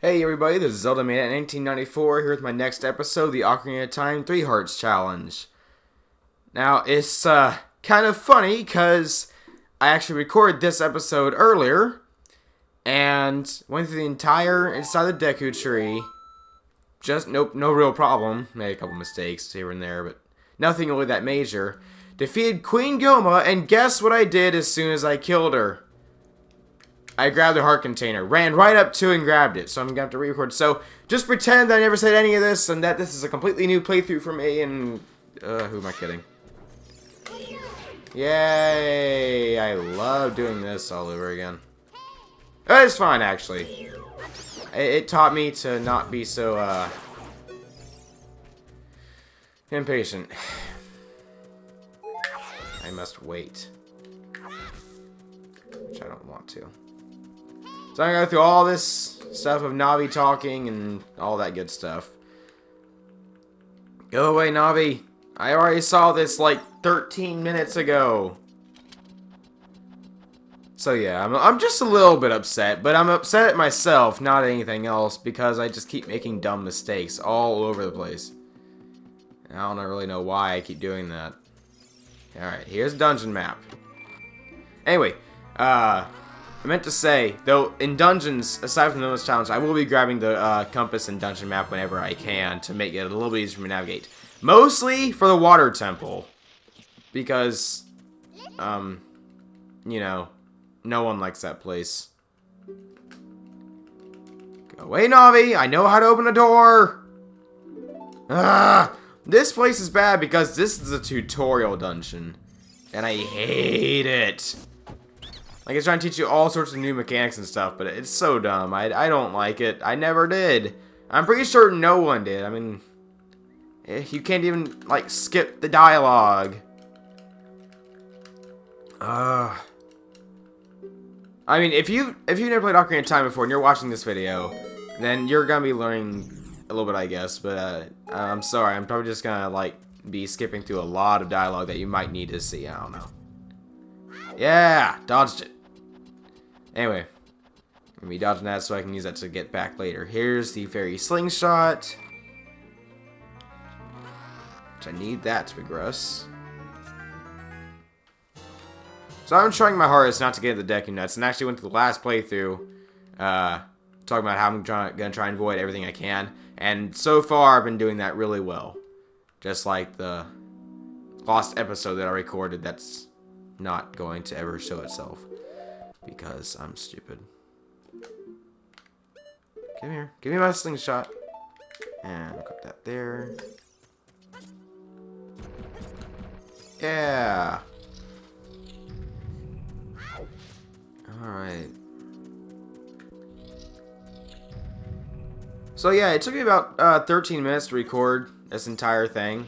Hey everybody, this is Zelda Mania 1994 here with my next episode, the Ocarina of Time 3 Hearts Challenge. Now, it's uh, kind of funny because I actually recorded this episode earlier and went through the entire inside the Deku tree. Just nope, no real problem. Made a couple mistakes here and there, but nothing really that major. Defeated Queen Gohma, and guess what I did as soon as I killed her? I grabbed the heart container, ran right up to and grabbed it. So I'm gonna have to re-record. So just pretend I never said any of this and that this is a completely new playthrough for me. And uh, who am I kidding? Yay! I love doing this all over again. Uh, it's fine actually. It, it taught me to not be so uh, impatient. I must wait. Which I don't want to. So I'm gonna go through all this stuff of Navi talking and all that good stuff. Go away, Navi. I already saw this like 13 minutes ago. So yeah, I'm, I'm just a little bit upset, but I'm upset at myself, not anything else, because I just keep making dumb mistakes all over the place. And I don't really know why I keep doing that. Alright, here's dungeon map. Anyway, uh, I meant to say, though, in dungeons, aside from the bonus challenge, I will be grabbing the uh, compass and dungeon map whenever I can to make it a little bit easier to navigate. Mostly for the water temple. Because, um, you know, no one likes that place. Go away, Navi! I know how to open a door! Ah! This place is bad because this is a tutorial dungeon. And I hate it. Like, it's trying to teach you all sorts of new mechanics and stuff, but it's so dumb. I, I don't like it. I never did. I'm pretty sure no one did. I mean, eh, you can't even, like, skip the dialogue. Ugh. I mean, if you if you've never played Ocarina of Time before and you're watching this video, then you're gonna be learning a little bit, I guess. But uh, I'm sorry, I'm probably just gonna like be skipping through a lot of dialogue that you might need to see. I don't know. Yeah, dodged it. Anyway, let me dodging that so I can use that to get back later. Here's the fairy slingshot. Which I need that to progress. So I'm trying my hardest not to get the Deku Nuts, and actually went to the last playthrough, uh, talking about how I'm gonna try and avoid everything I can, and so far I've been doing that really well. Just like the lost episode that I recorded that's not going to ever show itself. Because I'm stupid. Come here. Give me my slingshot. And put that there. Yeah. Alright. So yeah, it took me about uh, 13 minutes to record this entire thing,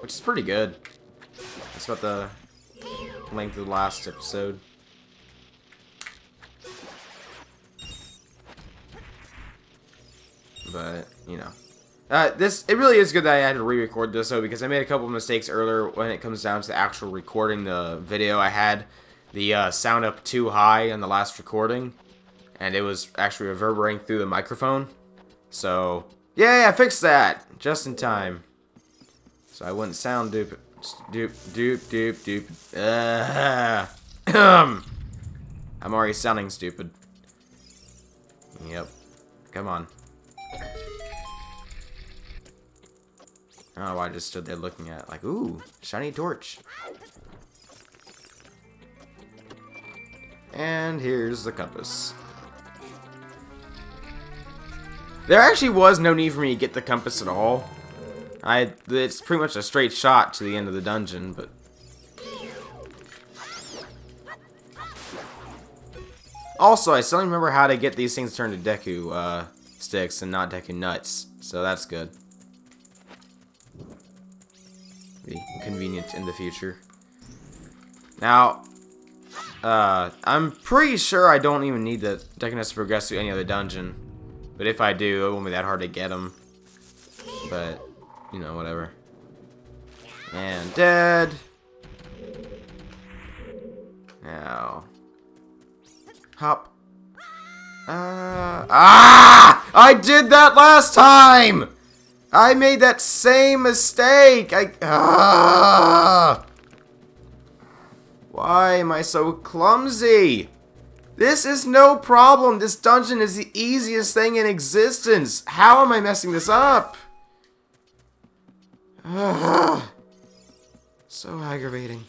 which is pretty good. That's about the length of the last episode. But, you know. Uh, this, it really is good that I had to re-record this though, because I made a couple of mistakes earlier when it comes down to actual recording the video. I had the uh, sound up too high on the last recording, and it was actually reverberating through the microphone. So, yeah, I fixed that just in time. So I wouldn't sound dupe, dupe, dupe, dupe, dupe. Uh, I'm already sounding stupid. Yep. Come on. Oh, I just stood there looking at it like, ooh, shiny torch. And here's the compass. There actually was no need for me to get the compass at all. I it's pretty much a straight shot to the end of the dungeon, but Also, I still remember how to get these things turned to Deku uh, sticks and not Deku nuts, so that's good. Be convenient in the future. Now, uh, I'm pretty sure I don't even need the Deku nuts to progress to any other dungeon. But if I do, it won't be that hard to get them. But, you know, whatever. And dead. Now. Hop. Uh, ah! I did that last time! I made that same mistake! I... Ah! Why am I so clumsy? This is no problem. This dungeon is the easiest thing in existence. How am I messing this up? Ah, so aggravating.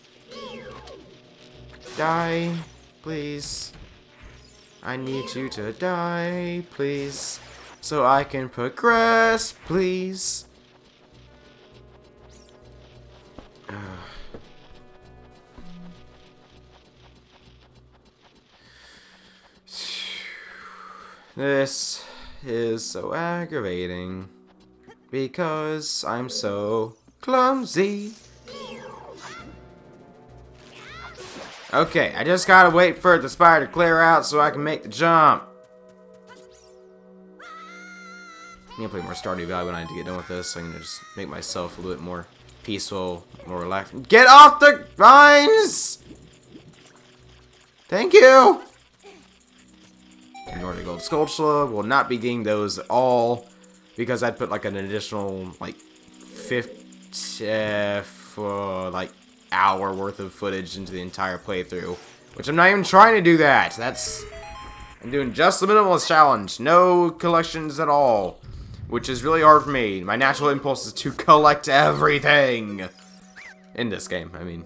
Die, please. I need you to die, please. So I can progress, please. This is so aggravating because I'm so clumsy. Okay, I just gotta wait for the spider to clear out so I can make the jump. Need to play more Stardew Valley when I need to get done with this so I can just make myself a little bit more peaceful, more relaxed. Get off the vines! Thank you! Nordic Gold Skulltula. Will not be getting those at all because I'd put like an additional like 50 uh, for like hour worth of footage into the entire playthrough, which I'm not even trying to do that. That's I'm doing just the minimalist challenge, no collections at all, which is really hard for me. My natural impulse is to collect everything in this game. I mean,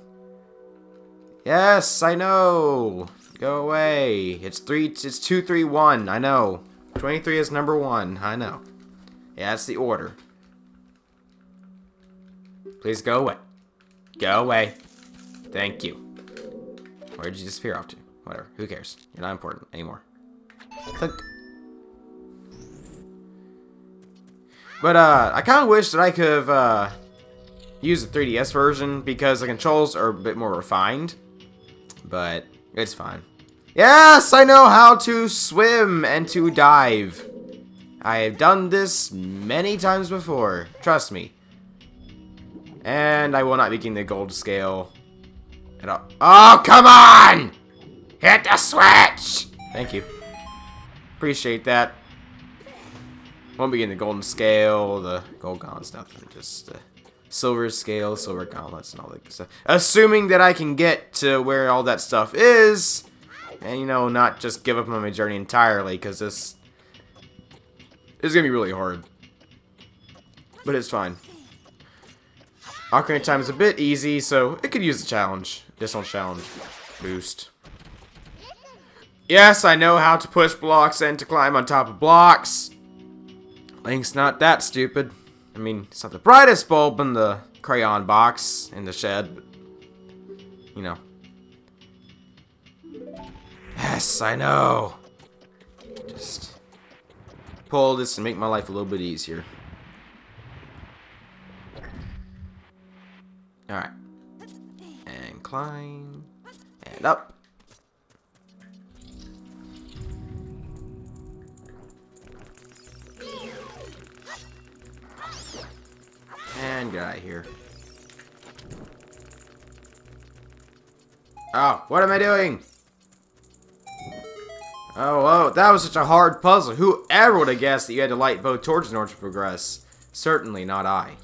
yes, I know. Go away. It's three. It's two, three, one. I know. Twenty-three is number one. I know. Yeah, that's the order. Please go away. Go away. Thank you. Where did you disappear off to? Whatever. Who cares? You're not important anymore. Click. But, uh, I kind of wish that I could have, uh, used the 3DS version because the controls are a bit more refined. But, it's fine. Yes, I know how to swim and to dive. I have done this many times before. Trust me. And I will not be getting the gold scale. At all. Oh, come on! Hit the switch! Thank you. Appreciate that. Won't be getting the golden scale, the gold gauntlet stuff, just silver scale, silver gauntlets, and all that stuff. Assuming that I can get to where all that stuff is, and, you know, not just give up on my journey entirely, because this is going to be really hard. But it's fine. Ocarina Time is a bit easy, so it could use a challenge. Additional challenge boost. Yes, I know how to push blocks and to climb on top of blocks. Link's not that stupid. I mean, it's not the brightest bulb in the crayon box in the shed, but, you know. Yes, I know. Just pull this and make my life a little bit easier. Alright. And climb. And up. And get out of here. Oh, what am I doing? Oh, oh, that was such a hard puzzle. Whoever would have guessed that you had to light both torches in order to progress? Certainly not I.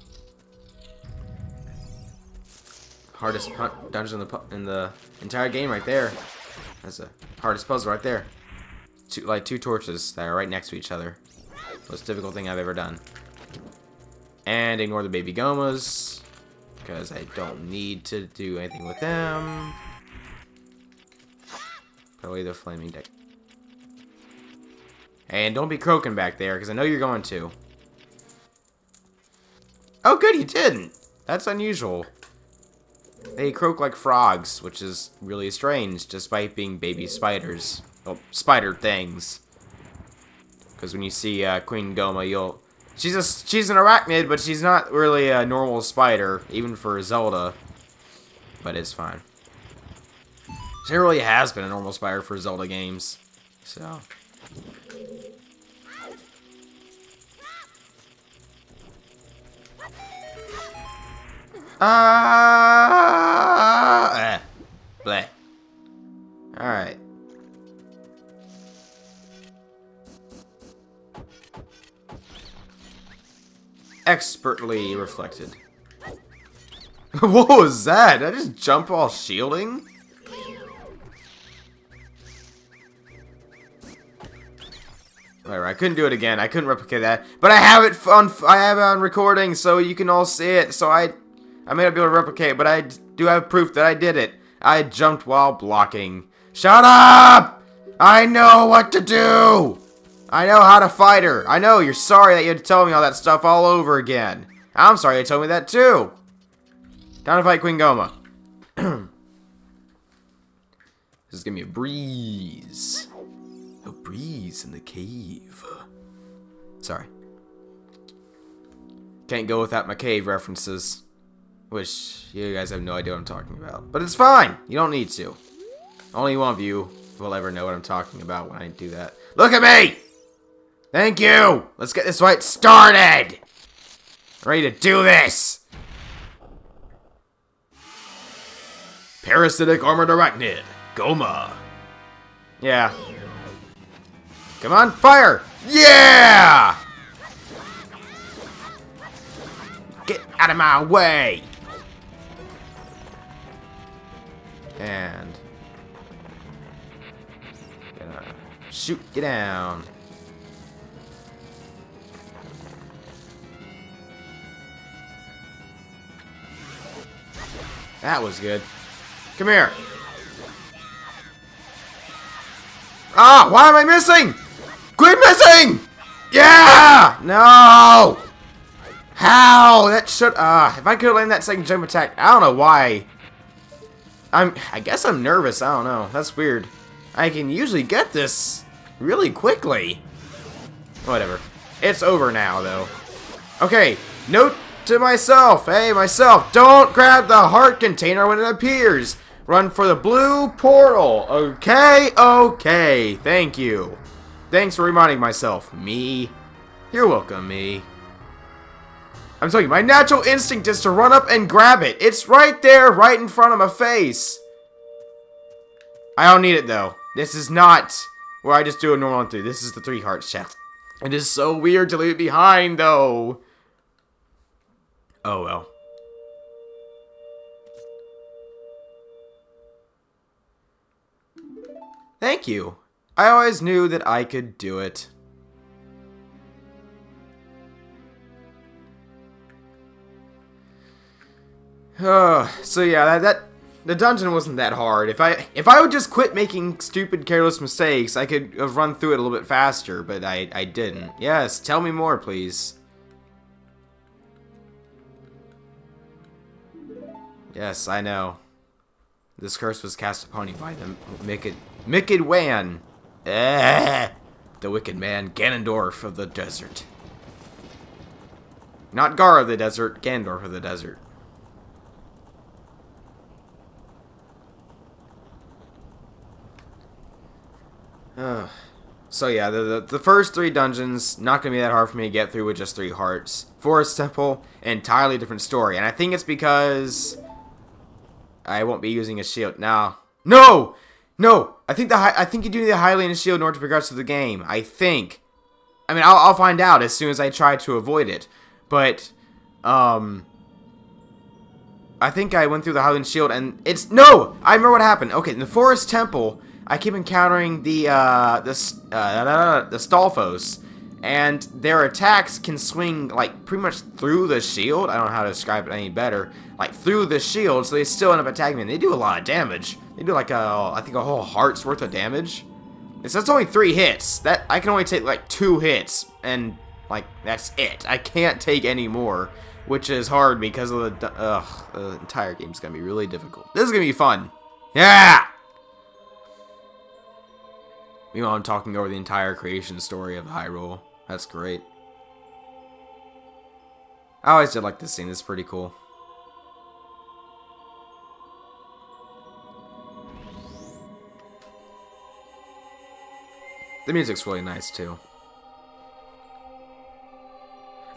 Hardest dungeon in the, in the entire game right there. That's the hardest puzzle right there. Two, like two torches that are right next to each other. Most difficult thing I've ever done. And ignore the baby Gohmas. Because I don't need to do anything with them. Away the flaming deck. And don't be croaking back there, because I know you're going to. Oh, good, you didn't. That's unusual. They croak like frogs, which is really strange, despite being baby spiders. Well, spider things. Because when you see uh, Queen Gohma, you'll She's a she's an arachnid, but she's not really a normal spider, even for Zelda. But it's fine. She really has been a normal spider for Zelda games. So. Ah! Uh, expertly reflected. what was that? Did I just jump while shielding? Whatever, I couldn't do it again. I couldn't replicate that. But I have it on I have it on recording so you can all see it. So I I may not be able to replicate, but I do have proof that I did it. I jumped while blocking. Shut up! I know what to do! I know how to fight her. I know, you're sorry that you had to tell me all that stuff all over again. I'm sorry you told me that too. Time to fight Queen Gohma. this is gonna be a breeze. A breeze in the cave. Sorry. Can't go without my cave references. Which, you guys have no idea what I'm talking about. But it's fine! You don't need to. Only one of you will ever know what I'm talking about when I do that. Look at me! Thank you! Let's get this fight started! Ready to do this! Parasitic Armored Arachnid, Gohma. Yeah. Come on, fire! Yeah! Get out of my way! And... Gonna shoot you down. That was good. Come here. Ah, why am I missing? Quit missing! Yeah! No! How? That should, uh, if I could land that second jump attack, I don't know why. I'm, I guess I'm nervous, I don't know. That's weird. I can usually get this really quickly. Whatever. It's over now, though. Okay, note to myself. Hey, myself, don't grab the heart container when it appears. Run for the blue portal. Okay, okay. Thank you. Thanks for reminding myself. Me. You're welcome, me. I'm telling you, my natural instinct is to run up and grab it. It's right there, right in front of my face. I don't need it, though. This is not where I just do a normal through. This is the three hearts chest. It is so weird to leave it behind, though. Oh, well. Thank you. I always knew that I could do it. Uh, so yeah, that, that the dungeon wasn't that hard. If I if I would just quit making stupid, careless mistakes, I could have run through it a little bit faster, but I, I didn't. Yes, tell me more, please. Yes, I know. This curse was cast upon you by the Wicked, Wicked Wan. Eh, the Wicked Man, Ganondorf of the Desert. Not Gar of the Desert, Ganondorf of the Desert. Uh, so yeah, the, the, the first three dungeons, not going to be that hard for me to get through with just three hearts. Forest Temple, entirely different story. And I think it's because I won't be using a shield. Now, no! No! I think the I think you do need the Hylian shield in order to progress through the game. I think. I mean, I'll, I'll find out as soon as I try to avoid it. But, um... I think I went through the Hylian shield and it's... No! I remember what happened. Okay, in the Forest Temple, I keep encountering the, uh, the, uh, the Stalfos. And their attacks can swing, like, pretty much through the shield. I don't know how to describe it any better like through the shield, so they still end up attacking me. And they do a lot of damage. They do like a, I think a whole heart's worth of damage. So that's only three hits. That I can only take like two hits, and like that's it. I can't take any more, which is hard because of the, ugh, the entire game's gonna be really difficult. This is gonna be fun. Yeah. Meanwhile, I'm talking over the entire creation story of Hyrule. That's great. I always did like this scene. It's pretty cool. The music's really nice too.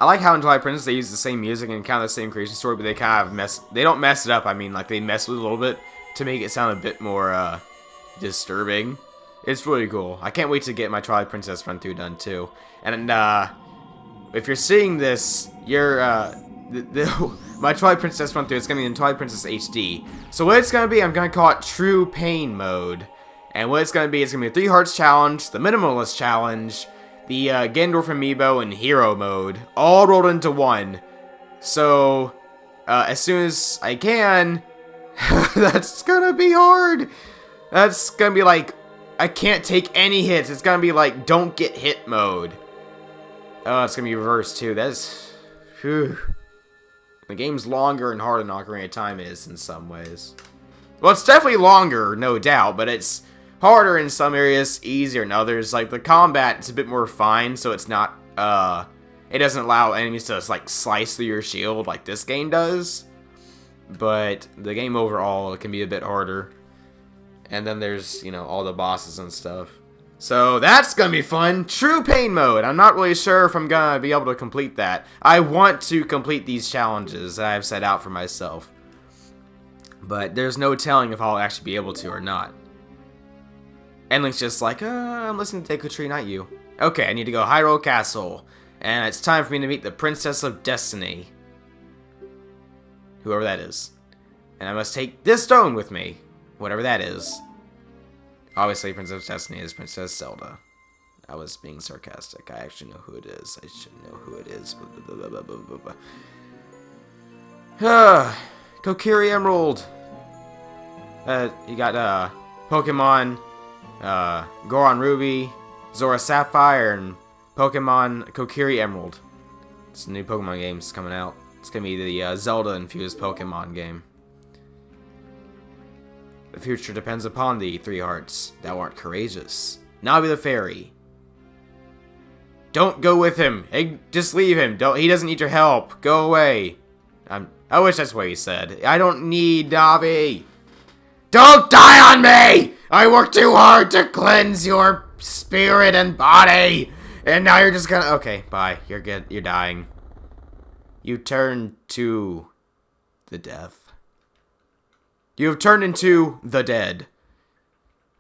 I like how in Twilight Princess they use the same music and kind of the same creation story, but they kind of mess. They don't mess it up. I mean, like they mess with it a little bit to make it sound a bit more uh, disturbing. It's really cool. I can't wait to get my Twilight Princess run through done too. And uh, if you're seeing this, you're, uh, the, the, my Twilight Princess run through, it's gonna be in Twilight Princess HD. So what it's gonna be, I'm gonna call it True Pain Mode. And what it's gonna be, it's gonna be a Three Hearts Challenge, the Minimalist Challenge, the uh, Ganondorf Amiibo, and Hero Mode, all rolled into one. So, uh, as soon as I can, that's gonna be hard. That's gonna be like, I can't take any hits. It's gonna be like, don't get hit mode. Oh, it's gonna be reversed too. That's, whew. The game's longer and harder than Ocarina of Time is in some ways. Well, it's definitely longer, no doubt, but it's harder in some areas, easier in others. Like, the combat it's a bit more refined, so it's not, uh, it doesn't allow enemies to, like, slice through your shield like this game does. But the game overall can be a bit harder. And then there's, you know, all the bosses and stuff. So that's gonna be fun. True pain mode. I'm not really sure if I'm gonna be able to complete that. I want to complete these challenges that I've set out for myself. But there's no telling if I'll actually be able to or not. And Link's just like, uh, I'm listening to Deku Tree, not you. Okay, I need to go Hyrule Castle. And it's time for me to meet the Princess of Destiny. Whoever that is. And I must take this stone with me. Whatever that is. Obviously, Princess Destiny is Princess Zelda. I was being sarcastic. I actually know who it is. I should know who it is. Ah, Kokiri Emerald. Uh, you got uh, Pokemon, uh, Goron Ruby, Zora Sapphire, and Pokemon Kokiri Emerald. It's a new Pokemon game games coming out. It's gonna be the uh, Zelda-infused Pokemon game. The future depends upon thee, Three Hearts. Thou art courageous. Navi the Fairy. Don't go with him. Hey, just leave him. Don't. He doesn't need your help. Go away. I'm. I wish that's what he said. I don't need Navi. Don't die on me! I worked too hard to cleanse your spirit and body, and now you're just gonna. Okay, bye. You're good. You're dying. You turn to the death. You have turned into the dead.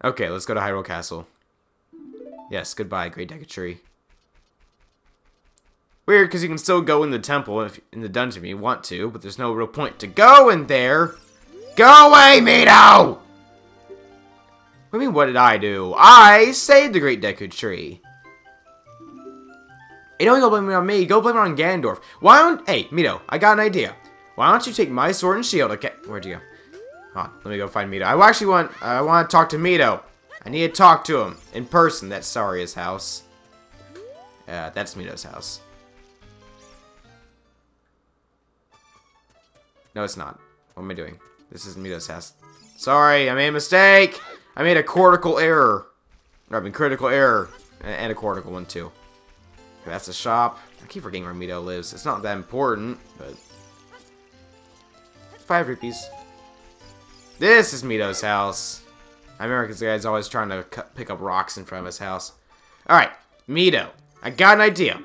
Okay, let's go to Hyrule Castle. Yes, goodbye, Great Deku Tree. Weird, because you can still go in the temple, if, in the dungeon if you want to, but there's no real point to go in there. Go away, Mido! I mean, what did I do? I saved the Great Deku Tree. You don't go blame it on me, go blame it on Ganondorf. Why don't- Hey, Mido, I got an idea. Why don't you take my sword and shield, okay? Where'd you go? Let me go find Mido. I actually want, I want to talk to Mido. I need to talk to him in person. That's Saria's house. Yeah, that's Mido's house. No, it's not. What am I doing? This is Mido's house. Sorry, I made a mistake. I made a cortical error. Or, I mean, critical error. And a cortical one, too. Okay, that's the shop. I keep forgetting where Mido lives. It's not that important, but... Five rupees. This is Mido's house. I remember the guy's always trying to pick up rocks in front of his house. Alright, Mido, I got an idea.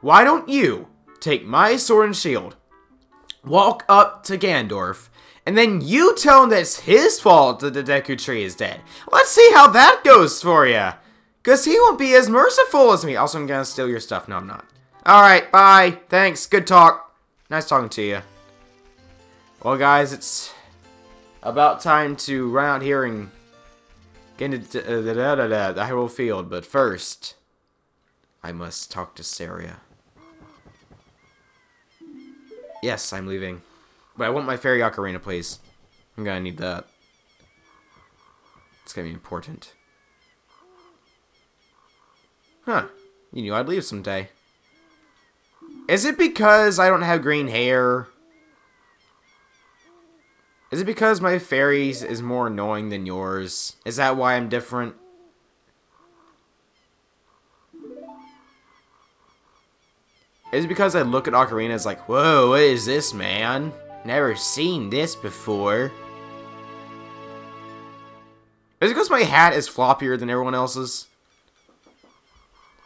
Why don't you take my sword and shield, walk up to Gandorf, and then you tell him that it's his fault that the Deku Tree is dead. Let's see how that goes for you. Because he won't be as merciful as me. Also, I'm going to steal your stuff. No, I'm not. Alright, bye. Thanks. Good talk. Nice talking to you. Well, guys, it's about time to run out here and get into uh, the, the Hyrule Field. But first, I must talk to Saria. Yes, I'm leaving. But I want my Fairy Ocarina, please. I'm gonna need that. It's gonna be important. Huh. You knew I'd leave someday. Is it because I don't have green hair? Is it because my fairies is more annoying than yours? Is that why I'm different? Is it because I look at Ocarina as like, whoa, what is this, man? Never seen this before. Is it because my hat is floppier than everyone else's?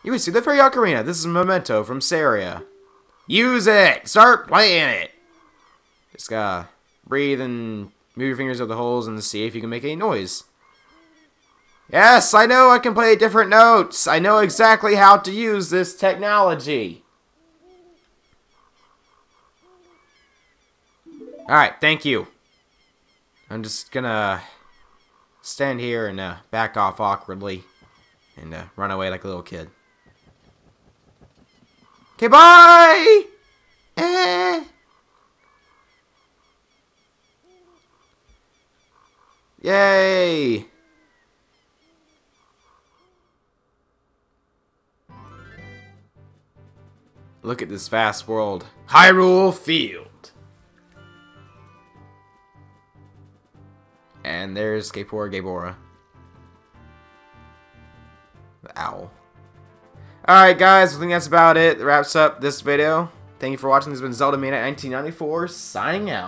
You can see the Fairy Ocarina. This is a memento from Saria. Use it! Start playing it! This gotta Breathe and move your fingers up the holes and see if you can make any noise. Yes, I know I can play different notes. I know exactly how to use this technology. Alright, thank you. I'm just gonna stand here and uh, back off awkwardly and uh, run away like a little kid. Okay, bye! Eh. Yay! Look at this vast world. Hyrule Field! And there's Kaepora Gaebora. The owl. Alright guys, I think that's about it. That wraps up this video. Thank you for watching. This has been Zelda Mania 1994, signing out.